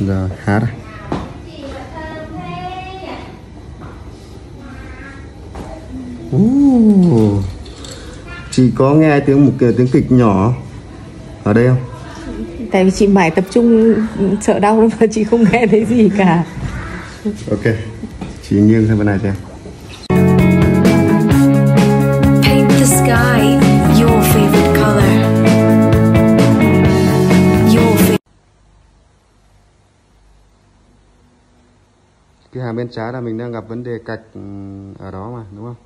giờ hát à? Uh, chị có nghe tiếng một tiếng kịch nhỏ ở đây không? tại vì chị mãi tập trung sợ đau lắm mà chị không nghe thấy gì cả Ok, chị nghiêng sang bên này xem. Paint the sky Cái hàng bên trái là mình đang gặp vấn đề cạch ừ, ở đó mà, đúng không?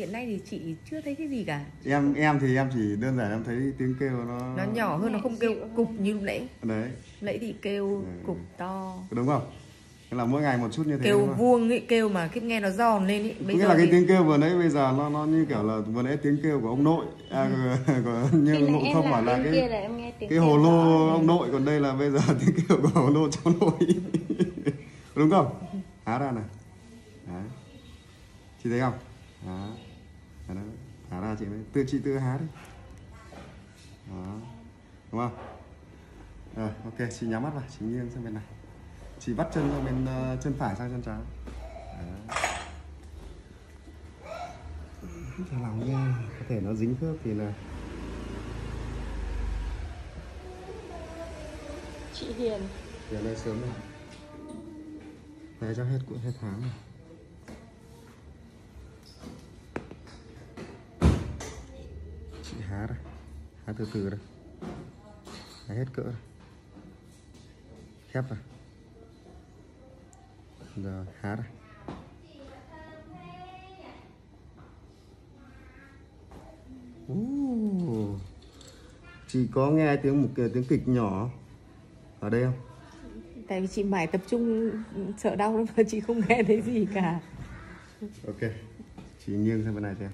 Hiện nay thì chị chưa thấy cái gì cả. Em em thì em chỉ đơn giản em thấy tiếng kêu nó nó nhỏ hơn nó không kêu cục như lúc nãy. Đấy. Nãy thì kêu Ừ. cục to. Đúng không? Thế là mỗi ngày một chút như thế kêu vuông ấy kêu mà cái nghe nó giòn lên ấy bây nghĩa giờ là cái thì- tiếng kêu vừa nãy bây giờ nó nó như kiểu là vừa nãy tiếng kêu của ông nội. À, của, như nội không phải là cái là em nghe tiếng cái hồ lô ông nội còn đây là bây giờ tiếng kêu của hồ lô cháu nội. Đúng không? Há ra này đấy chị thấy không? Đó Đấy, đó. há ra chị mới tự chị tự há đi. Đó. Đúng không? Rồi ok chị nhắm mắt vào chị nghiêng sang bên này. Chị bắt chân sang bên ờ, chân phải sang chân trái. Thả lỏng ra có thể nó dính khớp thì là chị Hiền. Giờ đây sớm rồi. Này cho hết cũng hết tháng rồi há từ từ đây. Há hết cỡ đây. khép rồi. Giờ há đây chị có nghe tiếng một tiếng kịch nhỏ ở đây không? Tại vì chị mải tập trung sợ đau lắm mà chị không nghe thấy gì cả. Ok. Chị nghiêng sang bên này xem